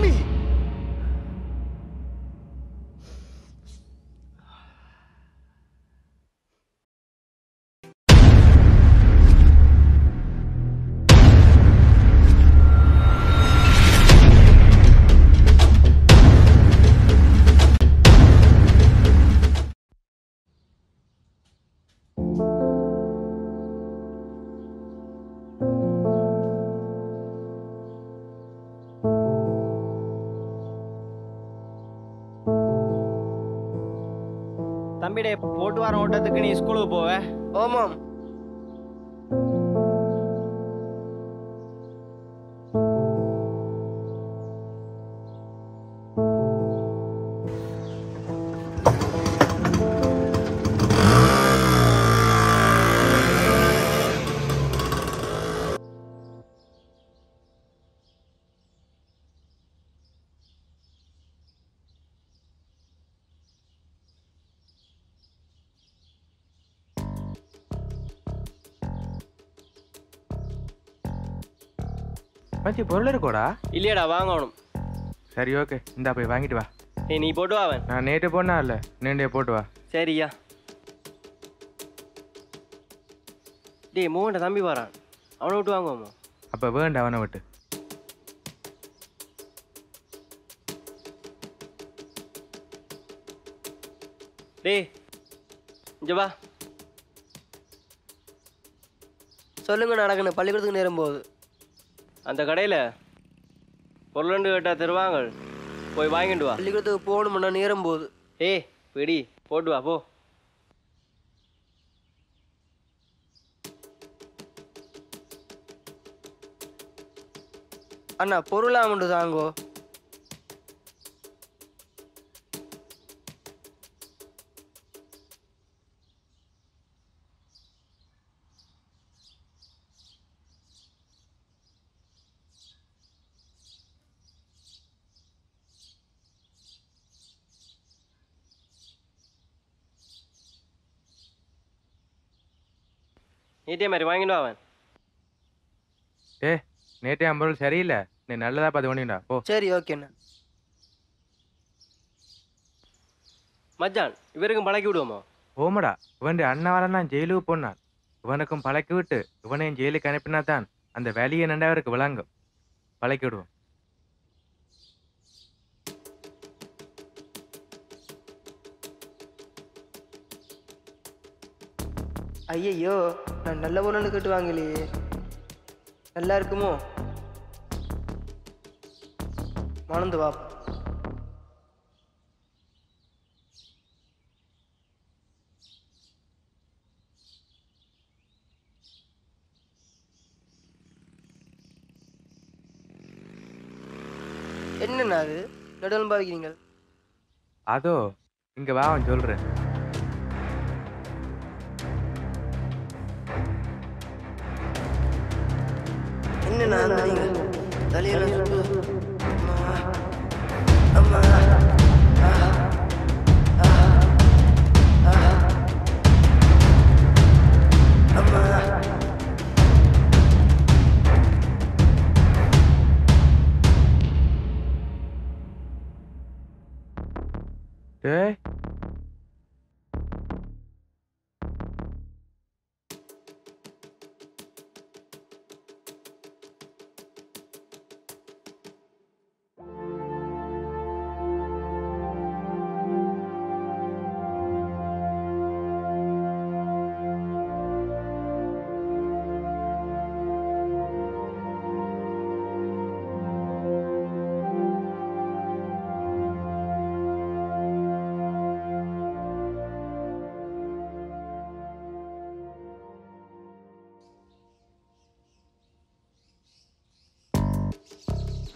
தம்பி போட்டு வர ஓட்டத்துக்கு நீ ஸ்கூலுக்கு போவ? ஓமாம் மச்சி பொருள் இருக்கோடா. இல்லையடா வாங்கணும். சரி ஓகே. இந்தா போய் வாங்கிட்டு வா. ஏய் நீ போட்டு வா அவன். நான் நேற்று போனா இல்ல நீண்டே போட்டு வா. சரியா டேய் மோகன்ட தம்பி வரான். அவனை விட்டு வாங்குவோமோ? அப்போ வேண்டாம் அவனை விட்டு. டேய் இங்க வா. சொல்லுங்க நடக்கணும் பள்ளிக்கூடத்துக்கு நேரம் போகுது. அந்த கடையில் பொருளண்டு கேட்டா தருவாங்க. போய் வாங்கிட்டு வா. பள்ளிக்கூடத்துக்கு போகணுமுன்னா நேரம் போகுது. ஏய் பிடி போட்டு வா போ. அண்ணா பொருளா மட்டும் தாங்கோ. நீட்டே மாதிரி வாங்கிட்டு வா அவன். ஏ நேற்றே என் பொருள் சரியில்லை. நீ நல்லதா பார்த்து பண்ணிடா போ. சரி ஓகேண்ணா மச்சான் இவருக்கும் பழக்கி விடுவோமோ? ஓமடா இவன் அண்ணன் வரலாம் ஜெயிலுக்கு போனான். இவனுக்கும் பழக்கி விட்டு இவனையும் ஜெயிலுக்கு அனுப்பினா தான் அந்த வேலையை நண்டவருக்கு விளங்கும். பழக்கி விடுவோம். ஐயையோ நான் நல்ல பொருள் கேட்டு நல்லா இருக்குமோ? மணந்து வா. என்னண்ணா அது? நடுவில் பாவிக்கிறீங்க. அதோ இங்க வா அவன் சொல்றேன். என்னண்ணா அந்த நீங்கள் தலையெல்லாம் சுத்துது. அம்மா அம்மா ஆ,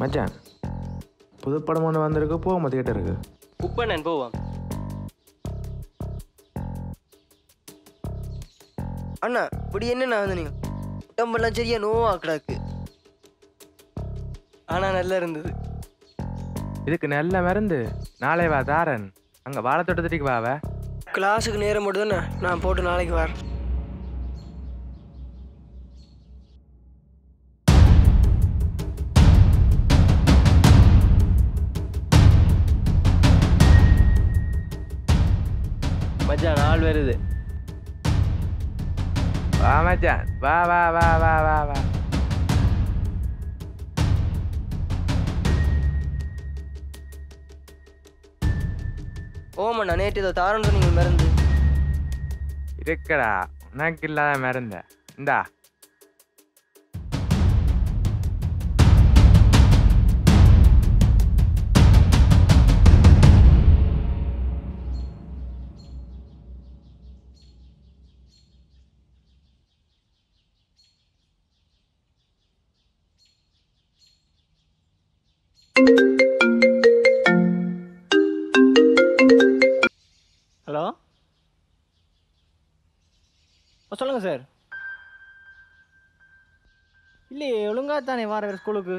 மச்சான் புது படம் ஒன்று வந்திருக்கு போகும் தியேட்டருக்கு குப்பண்ணன் போவான் அண்ணா இப்படி என்னண்ணா வந்து நீங்கள் உடம்பெல்லாம் சரியா நோவா கிடக்கு. ஆனா நல்லா இருந்தது. இதுக்கு நல்ல மருந்து. நாளை வா தாரன். அங்கே வாழைத்தோட்டத்துக்கு வாவ. கிளாஸுக்கு நேரம் மட்டும் தானே நான் போட்டு நாளைக்கு வரேன். கால் வருது. வா மச்சான் வா வா வா வா வா வா. ஓமண்ணா நேற்று ஏதோ தாரன்னு சொன்னீங்க மருந்து. இருக்கடா உனக்கு இல்லாத மருந்த. இந்தா. ஹலோ? சொல்லுங்கள் சார். இல்லையே ஒழுங்கா தானே வார ஸ்கூலுக்கு?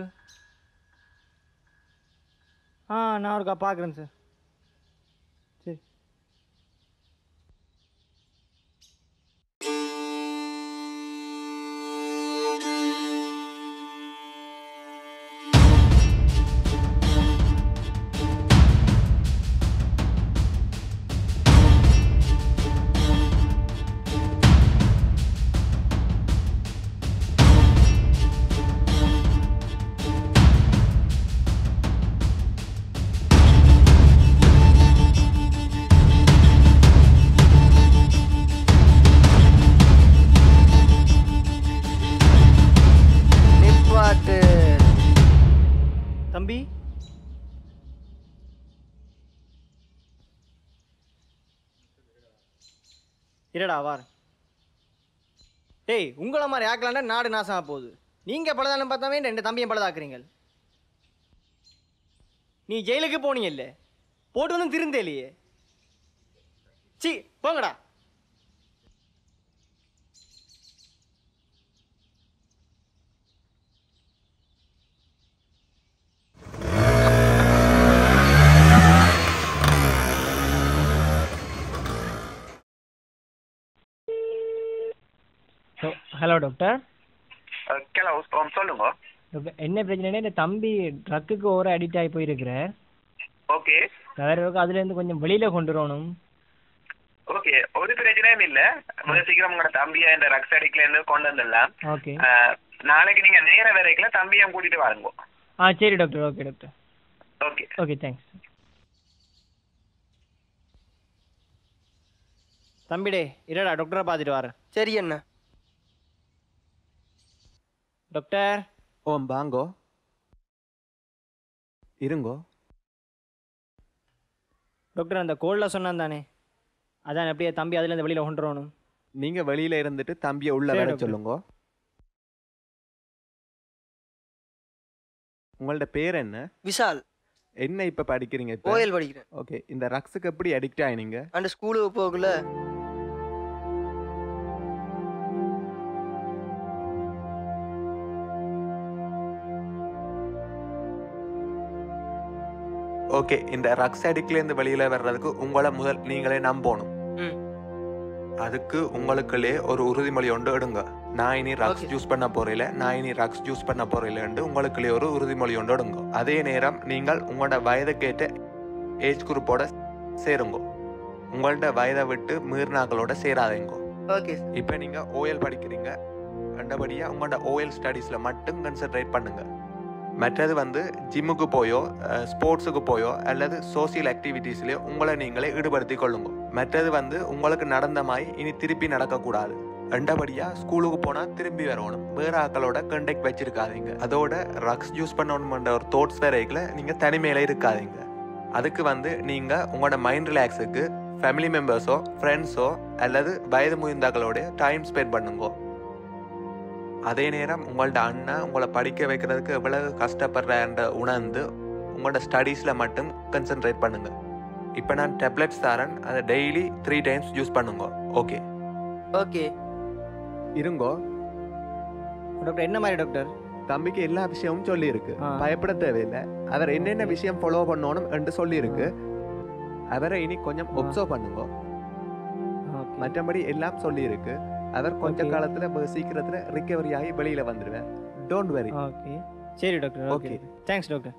ஆ நான் ஒருக்கா பார்க்குறேன் சார். இருடா வார். டேய் உங்களை மாதிரி ஆக்கலாண்டா நாடு நாசமாக போகுது. நீங்கள் பழுதாலும் பார்த்தாவே ரெண்டு தம்பியும் பழுதாக்குறீங்க நீ ஜெயிலுக்கு போனீங்கல்ல. போட்டு வந்து திருந்தே இல்லையே சி போங்கடா. ஹலோ டாக்டர் கிலோ சொல்லுங்க. டாக்டர் என்ன பிரச்சனைனா இந்த தம்பி ட்ரக்குக்கு ஓர அடிக்ட் ஆகி போயிருக்கிறார் ஓகே. வேறு அதுலேருந்து கொஞ்சம் வெளியில் கொண்டு வரணும். ஓகே ஒரு பிரச்சனையும் இல்ல. முதல் சீக்கிரம் உங்களோட தம்பியை இந்த ரக்ஸ் அடிக்கல இருந்து கொண்டு வந்துடலாம். ஓகே. நாளைக்கு நீங்க நேர வரைக்குல தம்பியை கூட்டிட்டு வாருங்க. ஆ சரி doctor okay doctor okay. Okay thanks தம்பிடே இருடா டாக்டரை பார்த்துட்டு வரேன். சரி அண்ணா. டாக்டர் ஓம் வாங்கோ. இருங்கோ. டாக்டர் அந்த கோல்டில் சொன்னான் தானே. அதான் எப்படியே தம்பி அதுலேருந்து வெளியில் கொண்டு வரணும் நீங்க வெளியில இருந்துட்டு தம்பியை உள்ள வர. சொல்லுங்க. உங்களோட பேர் என்ன? விஷால். என்ன இப்ப படிக்கிறீங்க ஓயல் படிக்கிறேன். ஓகே இந்த ரக்ஸுக்கு எப்படி அடிக்ட் ஆயினீங்க? அந்த ஸ்கூலுக்கு போகல. ஓகே இந்த ரக்ஸ் அடிக்ல இருந்து வெளியில வர்றதுக்கு உங்களை முதல் நீங்களே நம்பணும். அதுக்கு உங்களுக்குள்ளே ஒரு உறுதிமொழி ஒன்று எடுங்க. நான் இனி ரக்ஸ். ஜூஸ் பண்ண போறேல நான் இனி ரக்ஸ் ஜூஸ் பண்ண போறேன்னு உங்களுக்குள்ளே ஒரு உறுதிமொழி ஒன்று எடுங்க. அதே நேரம் நீங்கள் உங்களோட வயதுக்கேற்ற ஏஜ் குரூப்போட சேருங்க. உங்கள்ட்ட வயதை விட்டு மீறினாக்களோட சேராதீங்க. ஓகே. இப்போ நீங்க ஓஎல் படிக்கிறீங்க. அண்டபடியா உங்களோட ஓஎல் ஸ்டடீஸ்ல மட்டும் கன்சென்ட்ரேட் பண்ணுங்க. மற்றது வந்து ஜிம்முக்கு போயோ ஸ்போர்ட்ஸுக்கு போயோ அல்லது சோசியல் ஆக்டிவிட்டீஸ்லயோ உங்களை நீங்களே ஈடுபடுத்தி கொள்ளுங்க. மற்றது வந்து உங்களுக்கு நடந்த மாதிரி இனி திருப்பி நடக்கக்கூடாது. ரெண்டபடியா ஸ்கூலுக்கு போனால் திரும்பி வரணும். வேற ஆக்களோட கண்டெக்ட் வச்சிருக்காதீங்க. அதோட ரக்ஸ் யூஸ் பண்ணணுமென்ற ஒரு தோட்ஸ் வரைக்குல நீங்கள் தனிமையில இருக்காதீங்க. அதுக்கு வந்து நீங்கள் உங்களோட மைண்ட் ரிலாக்ஸுக்கு ஃபேமிலி மெம்பர்ஸோ ஃப்ரெண்ட்ஸோ அல்லது வயது முயந்தாக்களோட டைம் ஸ்பெண்ட் பண்ணுங்கோ. அதே நேரம் உங்களோட அண்ணன் உங்களை படிக்க வைக்கிறதுக்கு எவ்வளவு கஷ்டப்படுறன்ற உணர்ந்து உங்களோட ஸ்டடீஸில் மட்டும் கன்சென்ட்ரேட் பண்ணுங்க. இப்போ நான் டேப்லெட்ஸ் தரேன். அதை டெய்லி த்ரீ டைம்ஸ் யூஸ் பண்ணுங்க. ஓகே ஓகே இருங்கோ. டாக்டர் என்ன மாதிரி டாக்டர் தம்பிக்கு எல்லா விஷயமும் சொல்லி இருக்கு ஆ. பயப்பட தேவையில்லை. அவர் என்னென்ன விஷயம் ஃபாலோ பண்ணணும் என்று சொல்லி இருக்கு அவரை இனி கொஞ்சம். ஒப்சர்வ் பண்ணுங்க. ஓகே மற்றபடி எல்லாம் சொல்லி இருக்கு அவர் கொஞ்ச காலத்துல சீக்கிரத்துல ரிகவரி ஆகி வெளியில வந்துடுவேன் டோன்ட் வெரி ஓகே சரி டாக்டர் ஓகே தேங்க்ஸ் டாக்டர்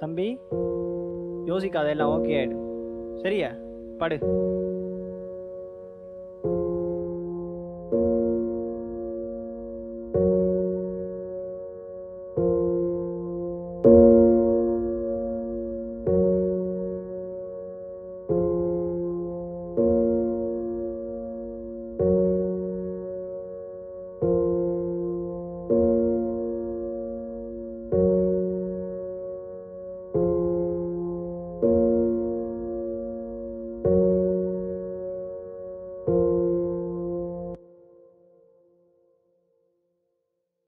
தம்பி யோசிக்காத எல்லாம் ஓகே ஆயிடும். சரியா? படு.